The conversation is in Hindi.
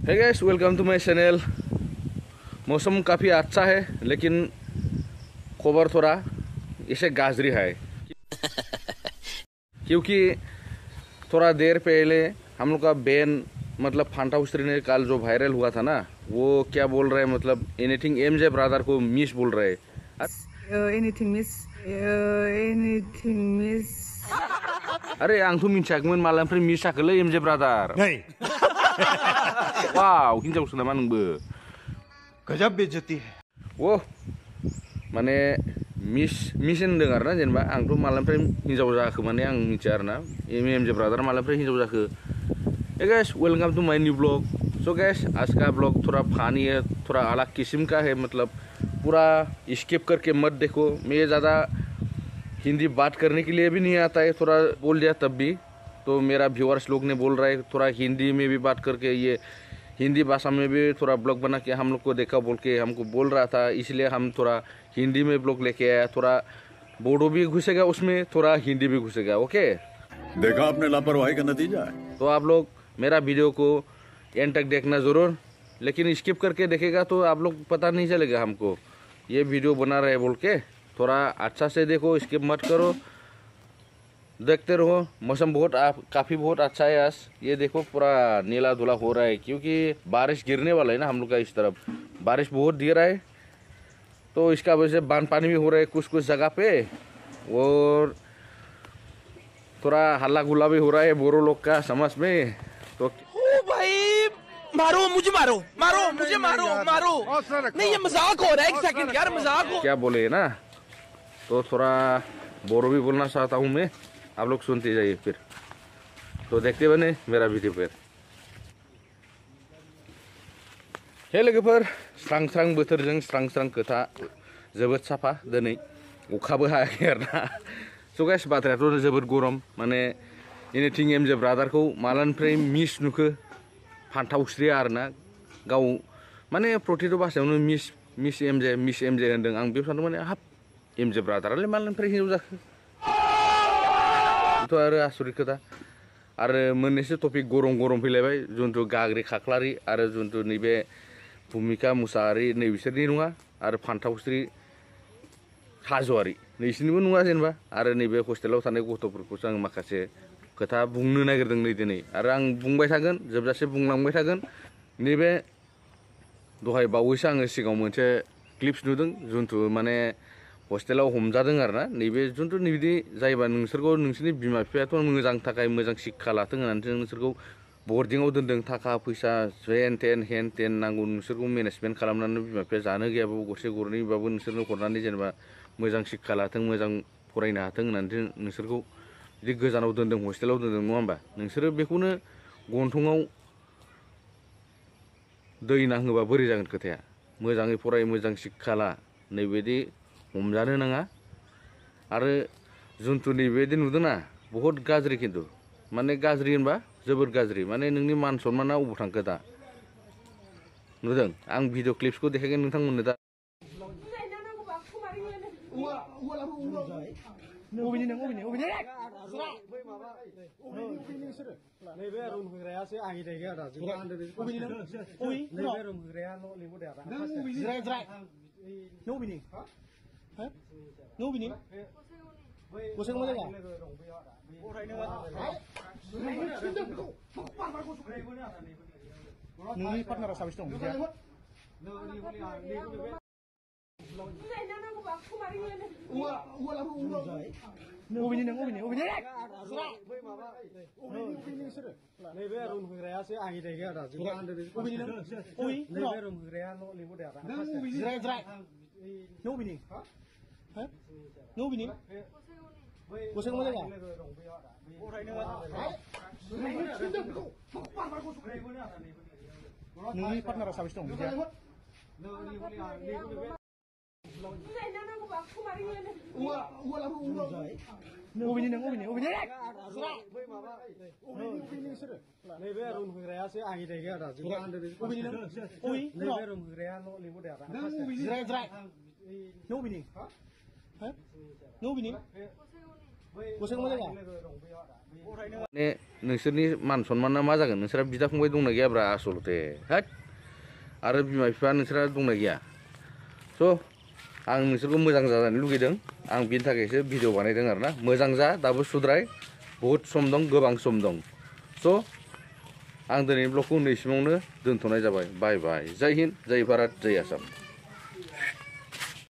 है guys welcome to my channel मौसम काफ़ी अच्छा है लेकिन खबर थोड़ा इसे गाजरी है क्योंकि थोड़ा देर पहले हम लोग का बैन मतलब फांटा उस्त्री ने कल जो वायरल हुआ था ना वो क्या बोल रहे हैं मतलब एनीथिंग एम जे ब्रादर को मिस बोल रहे हैं anything miss? Uh, anything miss? अरे आंथ' मिन्थियाखैमोन मालानिफ्राय मिस जाखोलै एम जे ब्रादार नै वाव हिन्जावसो नामा नोंबो गजब बेइज्जती है ओ माने मिस मिस होनदों आरो ना जेनेबा आंथ' मालानिफ्राय हिन्जाव जाखो माने आं मिथिया आरो ना एम एम जे ब्रादार मालानिफ्राय हिन्जाव जाखो ए guys welcome to my new blog so guys आज का ब्लॉग थोड़ा फनी है थोड़ा अलग किस्म का है मतलब पूरा स्किप करके मत देखो। मैं ज़्यादा हिंदी बात करने के लिए भी नहीं आता है थोड़ा बोल दिया तब भी। तो मेरा व्यूअर्स लोग ने बोल रहा है थोड़ा हिंदी में भी बात करके ये हिंदी भाषा में भी थोड़ा ब्लॉग बना के हम लोग को देखा बोल के हमको बोल रहा था इसलिए हम थोड़ा हिंदी में ब्लॉग लेके आया थोड़ा बोडो भी घुसेगा उसमें थोड़ा हिंदी भी घुसेगा ओके? देखा आपने लापरवाही का नतीजा है। तो आप लोग मेरा वीडियो को एंड तक देखना ज़रूर लेकिन स्किप करके देखेगा तो आप लोग पता नहीं चलेगा हमको ये वीडियो बना रहे बोल के। थोड़ा अच्छा से देखो स्किप मत करो। देखते रहो मौसम बहुत आप काफ़ी बहुत अच्छा है आज। ये देखो पूरा नीला धुला हो रहा है क्योंकि बारिश गिरने वाला है ना हम लोग का इस तरफ़। बारिश बहुत गिर रहा है तो इसका वजह से बाँध पानी भी हो रहा है कुछ कुछ जगह पे। और थोड़ा हल्ला गुल्ला भी हो रहा है बोरो लोग का समझ में तो भाई मारो मुझे मारो मारो मुझे मारो मारो। नहीं ये मज़ाक हो रहा है एक सेकंड यार मज़ाक हो क्या बोले ना? तो थोड़ा बोरो भी बोलना चाहता हूँ मैं। आप लोग सुनते जाइए फिर। तो देखते बने मेरा वीडियो फिर हे लोगोफोर, स्रां स्रां बोथोरजों स्रां स्रां खोथा जोबोद साफा दिनै अखाबो हायाखै आरोना स' गाइस बाथ्रायाथ' जोबोद गरम। माने एनिथिं एम जे ब्रादारखौ मालानिफ्राय मिस नुखो फान्थावस्रि आरोना गाव माने प्रतिथ' भाषायावनो miss miss M J, miss M J आं हाब एम जे ब्रादारालाय मालानिफ्राय हिन्जाव जाखो बेथ' टपिक गरम गरम फैलायबाय जुन्थु गाग्रि खाख्लारि आरो जुन्थु नैबे भुमिका मुसाहारि नै बिसोरनि नङा आरो फान्थावस्रि हाज'वारि नैसिनिबो नङा जेनेबा आरो नैबे हस्टेलाव थानाय गथ'फोरखौसो आं माखासे खोथा बुंनो नागिरदों नै दिनै आरो आं दहाय बावैसो आङो सिगाङाव क्लिप्स नुदों जुन्थु माने हस्टेलाव हमजादों आरो ना? नैबे जुन्थु नैबिदि जायोबा नोंसोरखौ नोंसोरनि बिमा बिफायाथ' मोजां थाखाय मोजां शिक्षा लाथों होननानैसो नोंसोरखौ बर्डिंआव दोनदों। थाखा, फैसा हेन टेन हेन टेन नांगौ। नोंसोरखौ मेनेजमेन्ट खालामनानै बिमा बिफाया जानो गैयाबाबो, गरसे गरनैबाबो नोंसोरनो हरनानै जेनेबा मोजां शिक्षा लाथों, मोजां फरायनो हाथों होननानै नोंसोरखौ बिदि गोजानाव दोनदों बेखौनो गन्थङाव दै नाङोबा बोरै जागोन खोथाया? मोजाङै फराय, मोजां शिक्षा ला। नैबायदि हमजानो नाङा आरो जुन्थु नैबायदि नुदोंना बहुद गाज्रि खिन्थु माने गाज्रि होनबा जोबोद गाज्रि माने नोंनि मान सन्माना अबाव थांखो दा नुदों आं भिडिअ क्लिप्सखौ देखायगोन नोंथांमोननो दा हो नों अबेनि गसाइगाव मा जायगा नोंनि पार्टनारा साबेसे दं बिदिया अबेनि नों अबेनि अबेनि नैबे रुम होग्रायासो आंनि जायगाया आदा जोंहा आन्दार अबेनि नों अबे नैबे रुम होग्रायाल' लिंहरदो आदा जिराय जिराय नों अबेनि हो नों अबेनि गसाइगाव मा जायगा नोंनि माने सनमाना मा जागोन? नोंसोरा फंबाय दंना गैयाब्रा आसलथे? होद? बिमा बिफा नोंसोरा दंना आं नोंसोरखौ मोजां जाजानो लुगैदों आं बिनि थाखायसो भिडिअ बानायदों आरो ना मोजां जा दाबो सुद्राय बहुद सम दं गोबां सम दं स' आं दिनैनि ब्लगखौ नैसिमावनो दोनथ'नाय जाबाय बाय बाय जय हिन्द जय भारत जय आसाम